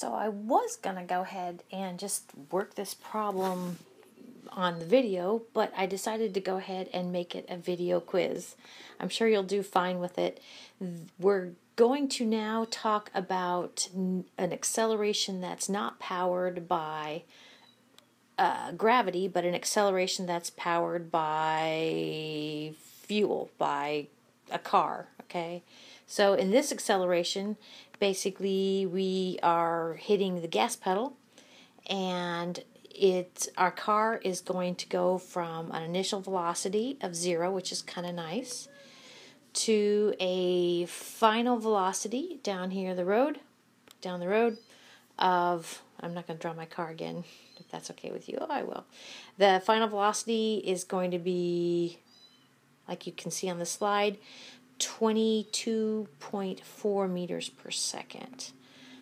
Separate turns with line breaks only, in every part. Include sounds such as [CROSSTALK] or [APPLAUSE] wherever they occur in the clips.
So I was going to go ahead and just work this problem on the video, but I decided to go ahead and make it a video quiz. I'm sure you'll do fine with it. We're going to now talk about an acceleration that's not powered by uh, gravity, but an acceleration that's powered by fuel, by a car, okay? So in this acceleration, basically we are hitting the gas pedal and it our car is going to go from an initial velocity of zero, which is kind of nice, to a final velocity down here the road, down the road of I'm not going to draw my car again if that's okay with you. Oh, I will. The final velocity is going to be like you can see on the slide 22.4 meters per second.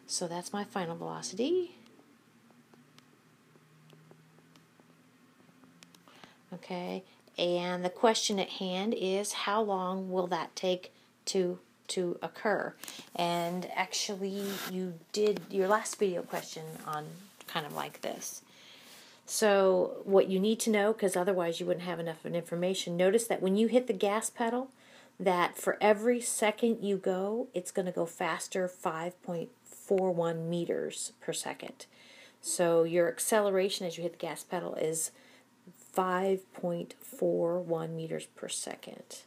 So that's my final velocity. Okay, and the question at hand is how long will that take to to occur? And actually, you did your last video question on kind of like this. So, what you need to know, because otherwise you wouldn't have enough information, notice that when you hit the gas pedal, that for every second you go, it's going to go faster 5.41 meters per second. So your acceleration as you hit the gas pedal is 5.41 meters per second.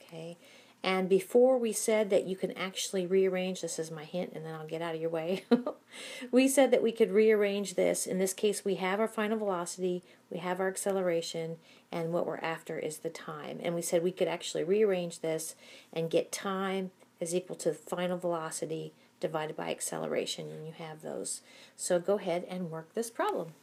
Okay, and before we said that you can actually rearrange, this is my hint, and then I'll get out of your way. [LAUGHS] we said that we could rearrange this. In this case, we have our final velocity, we have our acceleration, and what we're after is the time. And we said we could actually rearrange this and get time is equal to final velocity divided by acceleration, and you have those. So go ahead and work this problem.